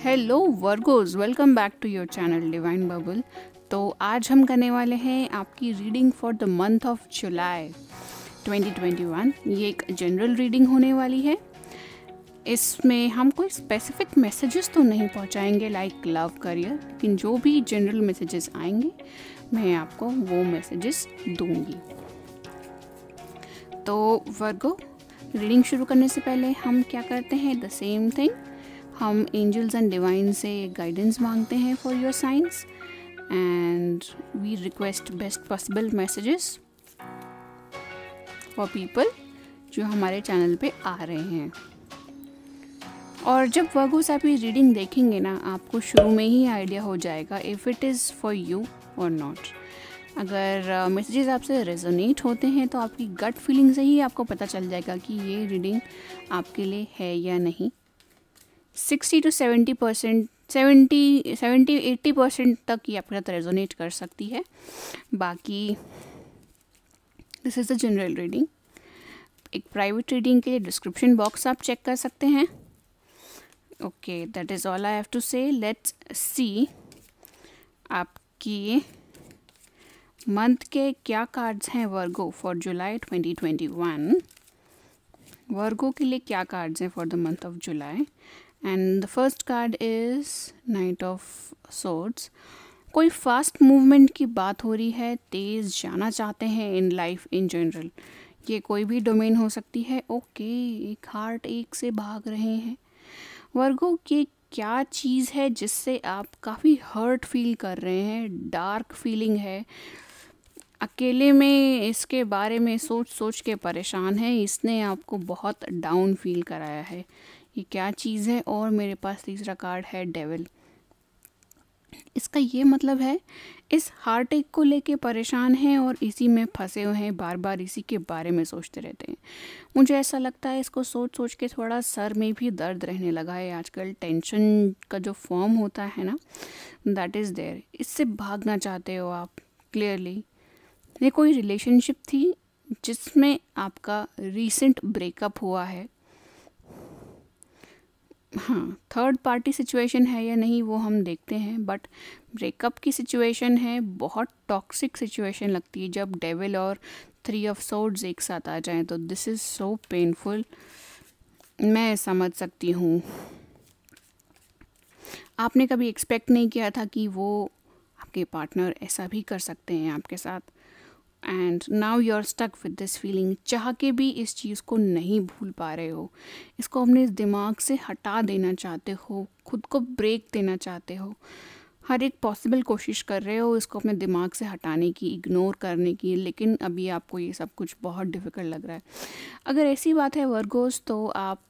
Hello Virgos welcome back to your channel Divine Bubble तो आज हम करने वाले हैं आपकी reading for the month of July 2021 ये एक जनरल रीडिंग होने वाली है। इसमें हम कोई स्पेसिफिक मैसेजेस तो नहीं पहुंचाएँगे लाइक लव करियर लेकिन जो भी जनरल मैसेजेस आएँगे, मैं आपको वो मैसेजेस दूँगी। तो वर्गो रीडिंग शुरू करने से पहले हम क्या करते हैं? द सेम थिंग हम एंजल्स एंड डिवाइन से गाइडेंस मांगते हैं for your signs and we request best possible messages for people जो हमारे चैनल पे आ रहे हैं। और जब वर्गोस आप ये रीडिंग देखेंगे ना, आपको शुरू में ही आइडिया हो जाएगा if it is for you और नॉट अगर मैसेजेस आपसे रेजोनेट होते हैं तो आपकी गट फीलिंग से ही आपको पता चल जाएगा कि ये रीडिंग आपके लिए है या नहीं। Sixty to seventy percent seventy seventy eighty percent तक ये आपके साथ रेजोनेट कर सकती है। बाकी this is the general reading एक प्राइवेट रीडिंग के लिए डिस्क्रिप्शन बॉक्स आप चेक कर सकते हैं। Okay that is all I have to say let's see आपकी मंथ के क्या कार्ड्स हैं वर्गो फॉर जुलाई 2021 वर्गो के लिए क्या कार्ड्स हैं for the month of July and the first card is knight of swords कोई फास्ट मूवमेंट की बात हो रही है, तेज़ जाना चाहते हैं इन लाइफ इन जनरल ये कोई भी डोमेन हो सकती है ओके एक हार्ट एक से भाग रहे हैं। वर्गो की क्या चीज़ है जिससे आप काफ़ी हर्ट फील कर रहे हैं डार्क फीलिंग है अकेले में इसके बारे में सोच सोच के परेशान है। इसने आपको बहुत डाउन फील कराया है। ये क्या चीज़ है? और मेरे पास तीसरा कार्ड है डेविल इसका ये मतलब है, इस हार्ट एक को लेके परेशान हैं और इसी में फंसे हुए हैं बार बार इसी के बारे में सोचते रहते हैं। मुझे ऐसा लगता है इसको सोच सोच के थोड़ा सर में भी दर्द रहने लगा है। आजकल टेंशन का जो फॉर्म होता है ना दैट इज़ देयर इससे भागना चाहते हो आप क्लियरली ये कोई रिलेशनशिप थी जिसमें आपका रीसेंट ब्रेकअप हुआ है? हाँ थर्ड पार्टी सिचुएशन है या नहीं वो हम देखते हैं बट ब्रेकअप की सिचुएशन है, बहुत टॉक्सिक सिचुएशन लगती है जब डेविल और थ्री ऑफ़ सोर्ड्स एक साथ आ जाएँ तो दिस इज़ सो पेनफुल मैं समझ सकती हूँ। आपने कभी एक्सपेक्ट नहीं किया था कि वो आपके पार्टनर ऐसा भी कर सकते हैं आपके साथ? And now you are stuck with this feeling चाह के भी इस चीज़ को नहीं भूल पा रहे हो। इसको अपने दिमाग से हटा देना चाहते हो, खुद को ब्रेक देना चाहते हो। हर एक पॉसिबल कोशिश कर रहे हो इसको अपने दिमाग से हटाने की इग्नोर करने की, लेकिन अभी आपको ये सब कुछ बहुत डिफ़िकल्ट लग रहा है। अगर ऐसी बात है वर्गोस तो आप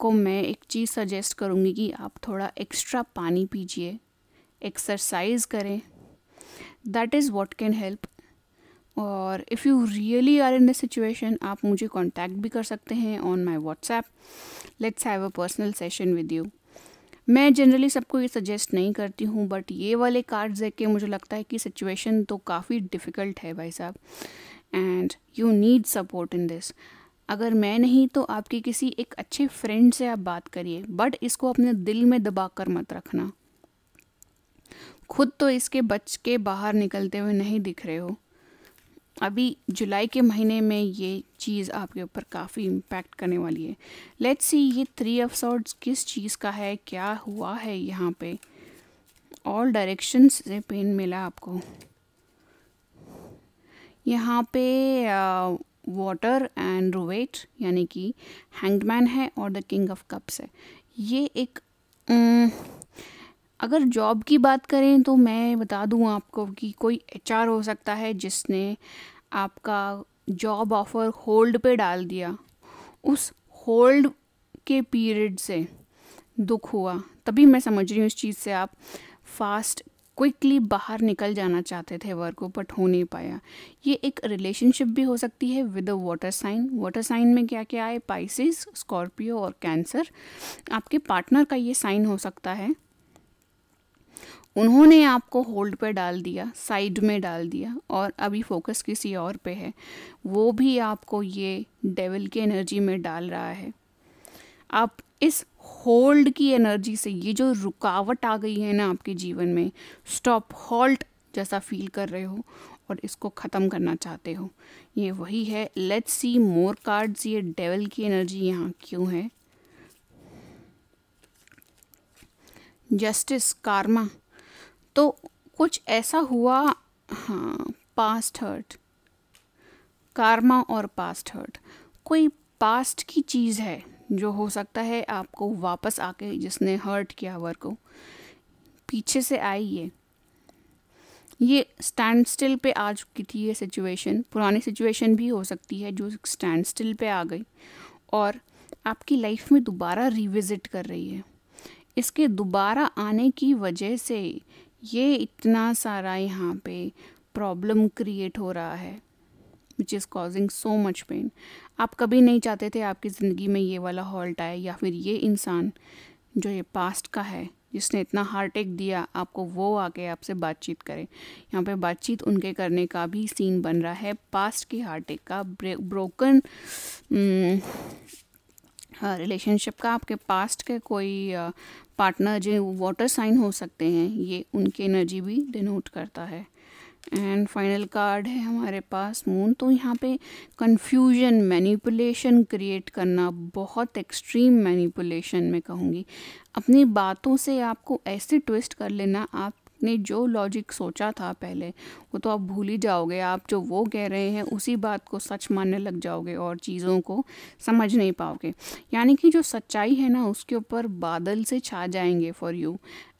को मैं एक चीज़ सजेस्ट करूँगी कि आप थोड़ा एक्स्ट्रा पानी पीजिए एक्सरसाइज करें। That is what can help और if you really are in this situation आप मुझे कांटेक्ट भी कर सकते हैं on my WhatsApp let's have a personal session with you मैं जनरली सबको ये सजेस्ट नहीं करती हूँ बट ये वाले कार्ड्स देख के मुझे लगता है कि सिचुएशन तो काफ़ी डिफ़िकल्ट है भाई साहब. And you need support in this अगर मैं नहीं तो आपके किसी एक अच्छे फ्रेंड से आप बात करिए बट इसको अपने दिल में दबा कर मत रखना. खुद तो इसके बच के बाहर निकलते हुए नहीं दिख रहे हो. अभी जुलाई के महीने में ये चीज़ आपके ऊपर काफ़ी इम्पैक्ट करने वाली है। लेट्स सी ये थ्री ऑफ़ सॉर्ट्स किस चीज़ का है, क्या हुआ है यहाँ पे? ऑल डायरेक्शन से पेन मिला आपको। यहाँ पे वाटर एंड रोवेट यानी कि हैंगमैन है और द किंग ऑफ़ कप्स है। ये एक अगर जॉब की बात करें तो मैं बता दूँ आपको कि कोई एचआर हो सकता है जिसने आपका जॉब ऑफ़र होल्ड पे डाल दिया। उस होल्ड के पीरियड से दुख हुआ। तभी मैं समझ रही हूँ इस चीज़ से आप फास्ट क्विकली बाहर निकल जाना चाहते थे वर्क को बट हो नहीं पाया। ये एक रिलेशनशिप भी हो सकती है with a water sign water sign में क्या क्या है पाइसिस स्कॉर्पियो और कैंसर आपके पार्टनर का ये साइन हो सकता है। उन्होंने आपको होल्ड पे डाल दिया साइड में डाल दिया और अभी फोकस किसी और पे है। वो भी आपको ये डेविल की एनर्जी में डाल रहा है। आप इस होल्ड की एनर्जी से ये जो रुकावट आ गई है ना आपके जीवन में स्टॉप हॉल्ट जैसा फील कर रहे हो और इसको ख़त्म करना चाहते हो। ये वही है। लेट्स सी मोर कार्ड्स ये डेवल की एनर्जी यहाँ क्यों है? जस्टिस कार्मा तो कुछ ऐसा हुआ हाँ पास्ट हर्ट कार्मा और पास्ट हर्ट कोई पास्ट की चीज़ है जो हो सकता है आपको वापस आके जिसने हर्ट किया वर्क को पीछे से आई ये। ये स्टैंड स्टिल पे आ चुकी थी ये सिचुएशन पुरानी सिचुएशन भी हो सकती है जो स्टैंड स्टिल पे आ गई और आपकी लाइफ में दोबारा रिविज़िट कर रही है। इसके दोबारा आने की वजह से ये इतना सारा यहाँ पे प्रॉब्लम क्रिएट हो रहा है which is causing so much pain आप कभी नहीं चाहते थे आपकी ज़िंदगी में ये वाला हॉल्ट आए, या फिर ये इंसान जो ये पास्ट का है, जिसने इतना हार्ट अटैक दिया, आपको वो आके आपसे बातचीत करे। यहाँ पे बातचीत उनके करने का भी सीन बन रहा है पास्ट की हार्ट अटैक का ब्रोकन रिलेशनशिप का आपके पास्ट के कोई पार्टनर जो वाटर साइन हो सकते हैं, ये उनकी एनर्जी भी डिनोट करता है। एंड फाइनल कार्ड है हमारे पास मून तो यहाँ पे कंफ्यूजन मैनिपुलेशन क्रिएट करना बहुत एक्सट्रीम मैनिपुलेशन मैं कहूँगी। अपनी बातों से आपको ऐसे ट्विस्ट कर लेना आपने जो लॉजिक सोचा था पहले, वो तो आप भूल ही जाओगे। आप जो वो कह रहे हैं, उसी बात को सच मानने लग जाओगे और चीज़ों को समझ नहीं पाओगे। यानी कि जो सच्चाई है ना, उसके ऊपर बादल से छा जाएँगे फॉर यू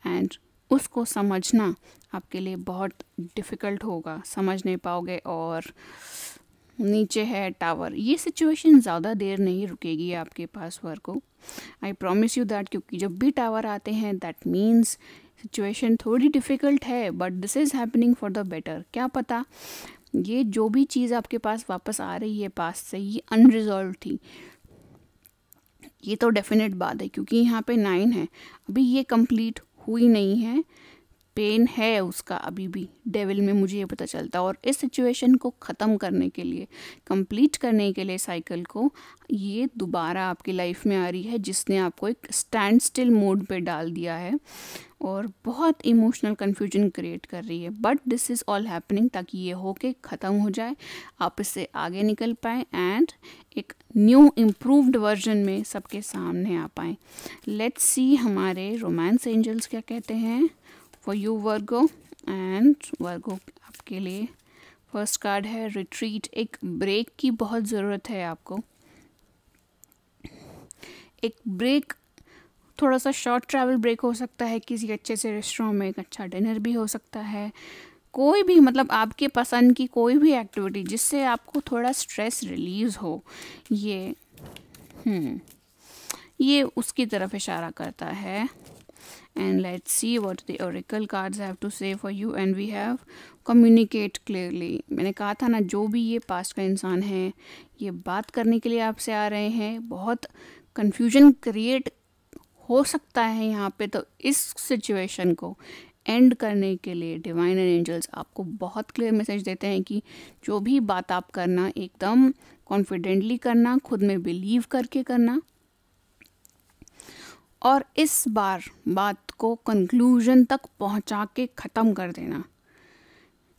एंड उसको समझना आपके लिए बहुत डिफ़िकल्ट होगा। समझ नहीं पाओगे और नीचे है टावर ये सिचुएशन ज़्यादा देर नहीं रुकेगी आपके पास work I promise you that क्योंकि जब भी टावर आते हैं दैट मीन्स सिचुएशन थोड़ी डिफ़िकल्ट है but this is happening for the better क्या पता? ये जो भी चीज़ आपके पास वापस आ रही है पास से, ये अनरिजॉल्व थी। ये तो डेफिनेट बात है, क्योंकि यहाँ पे नाइन है। अभी ये कंप्लीट हुई नहीं है। पेन है उसका अभी भी डेविल में मुझे ये पता चलता है। और इस सिचुएशन को ख़त्म करने के लिए कंप्लीट करने के लिए साइकिल को ये दोबारा आपकी लाइफ में आ रही है, जिसने आपको एक स्टैंड स्टिल मोड पे डाल दिया है और बहुत इमोशनल कन्फ्यूज़न क्रिएट कर रही है। But this is all happening ताकि ये हो के ख़त्म हो जाए, आप इससे आगे निकल पाए एंड एक न्यू इम्प्रूव्ड वर्जन में सबके सामने आ पाए। लेट्स सी हमारे रोमांस एंजल्स क्या कहते हैं। For you Virgo and Virgo आपके लिए फ़र्स्ट कार्ड है रिट्रीट एक ब्रेक की बहुत ज़रूरत है आपको. एक ब्रेक थोड़ा सा शॉर्ट ट्रैवल ब्रेक हो सकता है किसी अच्छे से रेस्टोरेंट में एक अच्छा डिनर भी हो सकता है. कोई भी मतलब आपके पसंद की कोई भी एक्टिविटी जिससे आपको थोड़ा स्ट्रेस रिलीज़ हो, ये हम्म ये उसकी तरफ़ इशारा करता है. And let's see what the oracle cards have to say for you. And we have communicate clearly. मैंने कहा था ना, जो भी ये पास्ट का इंसान है, ये बात करने के लिए आपसे आ रहे हैं, बहुत कन्फ्यूज़न क्रिएट हो सकता है यहाँ पे तो इस सिचुएशन को एंड करने के लिए डिवाइन एंड एंजल्स आपको बहुत क्लियर मैसेज देते हैं कि जो भी बात आप करना, एकदम कॉन्फिडेंटली करना, खुद में बिलीव करके करना और इस बार बात को कंक्लूजन तक पहुँचा के ख़त्म कर देना।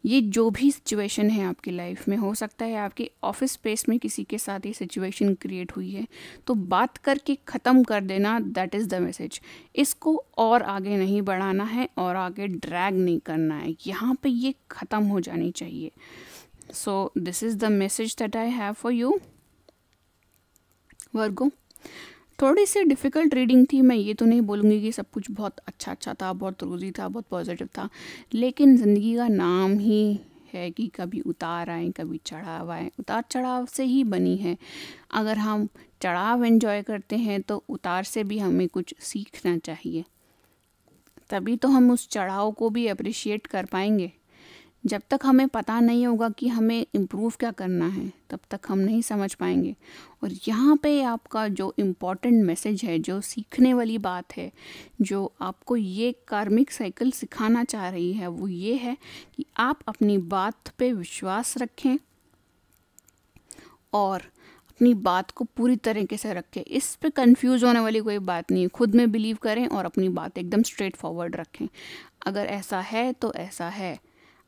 ये जो भी सिचुएशन है आपकी लाइफ में, हो सकता है आपके ऑफ़िस स्पेस में किसी के साथ ये सिचुएशन क्रिएट हुई है तो बात करके ख़त्म कर देना दैट इज़ द मैसेज इसको और आगे नहीं बढ़ाना है और आगे ड्रैग नहीं करना है। यहाँ पे ये ख़त्म हो जानी चाहिए। So this is the message that I have for you Virgo थोड़ी सी डिफ़िकल्ट रीडिंग थी, मैं ये तो नहीं बोलूँगी कि सब कुछ बहुत अच्छा अच्छा था, बहुत रोज़ी था, बहुत पॉजिटिव था, लेकिन ज़िंदगी का नाम ही है कि कभी उतार आए, कभी चढ़ाव आए। उतार चढ़ाव से ही बनी है। अगर हम चढ़ाव एंजॉय करते हैं तो उतार से भी हमें कुछ सीखना चाहिए। तभी तो हम उस चढ़ाव को भी अप्रिशिएट कर पाएँगे। जब तक हमें पता नहीं होगा कि हमें इम्प्रूव क्या करना है, तब तक हम नहीं समझ पाएँगे। और यहाँ पे आपका जो इम्पोर्टेंट मैसेज है, जो सीखने वाली बात है, जो आपको ये कार्मिक साइकिल सिखाना चाह रही है, वो ये है कि आप अपनी बात पे विश्वास रखें और अपनी बात को पूरी तरीके से रखें। इस पे कंफ्यूज होने वाली कोई बात नहीं खुद में बिलीव करें और अपनी बात एकदम स्ट्रेट फॉरवर्ड रखें। अगर ऐसा है तो ऐसा है।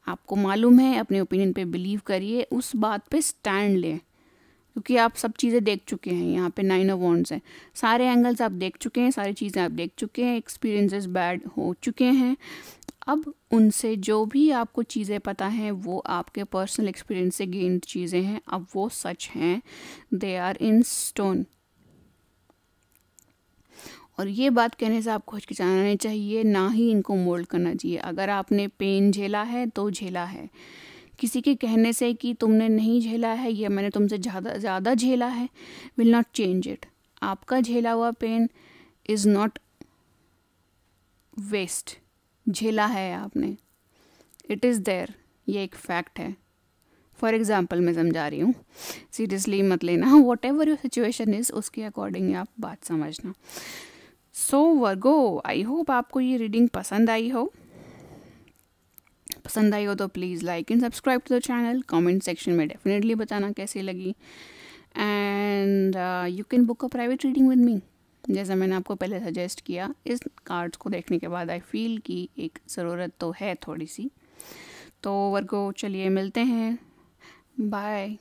आपको मालूम है, अपने ओपिनियन पे बिलीव करिए, उस बात पे स्टैंड लें। क्योंकि आप सब चीज़ें देख चुके हैं, यहाँ पे नाइन ऑफ़ वॉन्ट्स हैं। सारे एंगल्स आप देख चुके हैं, सारी चीज़ें आप देख चुके हैं एक्सपीरियंसेस बैड हो चुके हैं। अब उनसे जो भी आपको चीज़ें पता हैं, वो आपके पर्सनल एक्सपीरियंस से गेंद चीज़ें हैं। अब वो सच हैं दे आर इन स्टोन और ये बात कहने से आपको हिचकिचाना चाहिए, ना ही इनको मोल्ड करना चाहिए। अगर आपने पेन झेला है तो झेला है। किसी के कहने से कि तुमने नहीं झेला है, या मैंने तुमसे ज़्यादा ज़्यादा झेला है विल नॉट चेंज इट आपका झेला हुआ पेन इज़ नॉट वेस्ट झेला है आपने। इट इज़ देयर ये एक फैक्ट है। फॉर एग्ज़ाम्पल मैं समझा रही हूँ। सीरियसली मत लेना। Whatever your situation is उसके अकॉर्डिंग आप बात समझना। सो वर्गो आई होप आपको ये रीडिंग पसंद आई हो। पसंद आई हो तो please like and subscribe to the channel comment section में डेफिनेटली बताना कैसी लगी। And you can book a private reading with me जैसा मैंने आपको पहले सजेस्ट किया, इस कार्ड्स को देखने के बाद आई फील कि एक ज़रूरत तो है थोड़ी सी। तो वर्गो, चलिए मिलते हैं। बाय